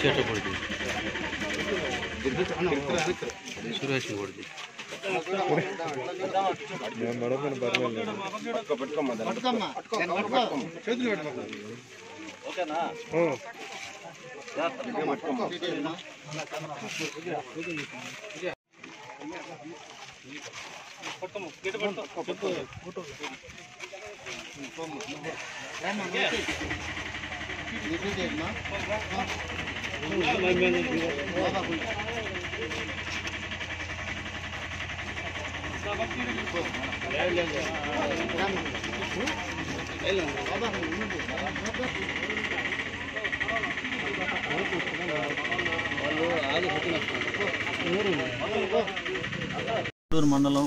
ಚೇಟ ಕೊಡ್ತೀವಿ ಸುರೇಶ್ ಕೊಡ್ತೀವಿ ಓಕೆನಾ ಹ್ಞೂ ಕೊಟ್ಟಮ್ಮ మండలం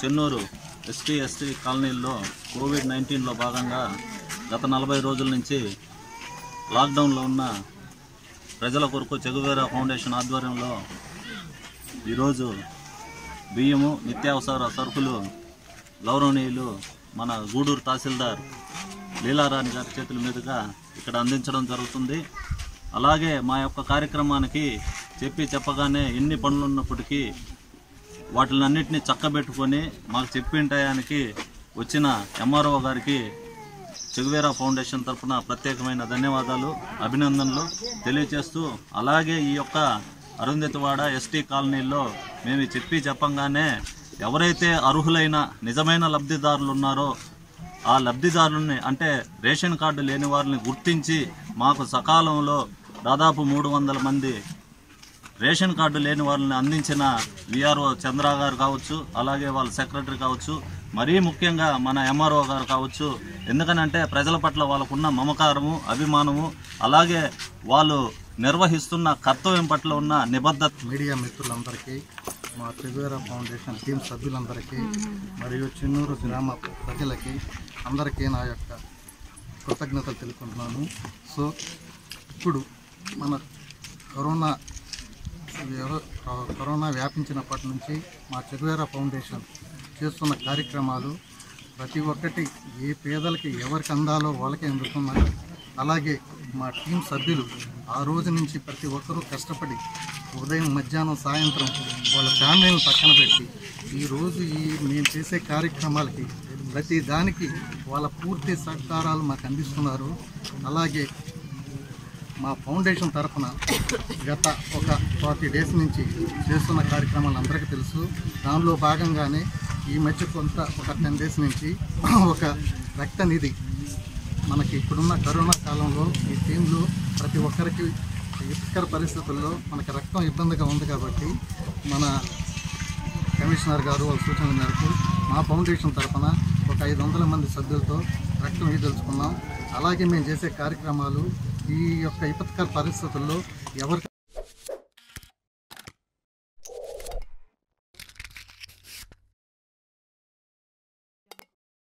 చెన్నూరు ఎస్టీ ఎస్టీ కాలనీల్లో కోవిడ్ నైన్టీన్లో భాగంగా గత నలభై రోజుల నుంచి లాక్డౌన్లో ఉన్న ప్రజల కొరకు చెగువేర ఫౌండేషన్ ఆధ్వర్యంలో ఈరోజు బియ్యము నిత్యావసర సరుకులు గౌరవనీయులు మన గూడూరు తహసీల్దార్ లీలారాణి గారి చేతుల మీదుగా ఇక్కడ అందించడం జరుగుతుంది. అలాగే మా యొక్క కార్యక్రమానికి చెప్పి చెప్పగానే ఎన్ని పనులు ఉన్నప్పటికీ వాటిలన్నింటినీ చక్కబెట్టుకొని మాకు చెప్పిన టయానికి వచ్చిన ఎంఆర్ఓ గారికి చెగువేరా ఫౌండేషన్ తరఫున ప్రత్యేకమైన ధన్యవాదాలు అభినందనలు తెలియజేస్తూ అలాగే ఈ యొక్క అరుంధతివాడ ఎస్టీ కాలనీలో మేము చెప్పి చెప్పంగానే ఎవరైతే అర్హులైన నిజమైన లబ్ధిదారులు ఉన్నారో ఆ లబ్ధిదారులని అంటే రేషన్ కార్డు లేని వారిని గుర్తించి మాకు సకాలంలో దాదాపు మూడు వందల మంది రేషన్ కార్డు లేని వాళ్ళని అందించిన విఆర్ఓ చంద్ర గారు కావచ్చు అలాగే వాళ్ళ సెక్రటరీ కావచ్చు మరీ ముఖ్యంగా మన ఎంఆర్ఓ గారు కావచ్చు. ఎందుకనంటే ప్రజల పట్ల వాళ్ళకున్న మమకారము అభిమానము అలాగే వాళ్ళు నిర్వహిస్తున్న కర్తవ్యం పట్ల ఉన్న నిబద్ధత మీడియా మిత్రులందరికీ మా చెగువేర ఫౌండేషన్ టీం సభ్యులందరికీ మరియు చిన్నూరు గ్రామ ప్రజలకి అందరికీ నా యొక్క కృతజ్ఞతలు తెలుపుకుంటున్నాను సో ఇప్పుడు మన కరోనా కరోనా వ్యాపించినప్పటి నుంచి మా చెరువేర ఫౌండేషన్ చేస్తున్న కార్యక్రమాలు ప్రతి ఒక్కటి ఏ పేదలకి ఎవరికి అందాలో వాళ్ళకే అందుతున్నాయి. అలాగే మా టీం సభ్యులు ఆ రోజు నుంచి ప్రతి ఒక్కరూ కష్టపడి ఉదయం మధ్యాహ్నం సాయంత్రం వాళ్ళ ఫ్యామిలీని పక్కన పెట్టి ఈరోజు ఈ మేము చేసే కార్యక్రమాలకి ప్రతి దానికి వాళ్ళ పూర్తి సహకారాలు మాకు అందిస్తున్నారు. అలాగే మా ఫౌండేషన్ తరఫున గత ఒక ఫార్టీ డేస్ నుంచి చేస్తున్న కార్యక్రమాలు అందరికీ తెలుసు. దానిలో భాగంగానే ఈ మధ్య కొంత ఒక టెన్ డేస్ నుంచి ఒక రక్త నిధి మనకి ఇప్పుడున్న కరోనా కాలంలో ఈ టీంలో ప్రతి ఒక్కరికి ఇతర పరిస్థితుల్లో మనకి రక్తం ఇబ్బందిగా ఉంది కాబట్టి మన కమిషనర్ గారు వాళ్ళ సూచనల మేరకు మా ఫౌండేషన్ తరఫున ఒక ఐదు వందల మంది సభ్యులతో రక్తం ఇదలుచుకున్నాం అలాగే మేము చేసే కార్యక్రమాలు ఈ యొక్క విపత్కర పరిస్థితుల్లో ఎవరికి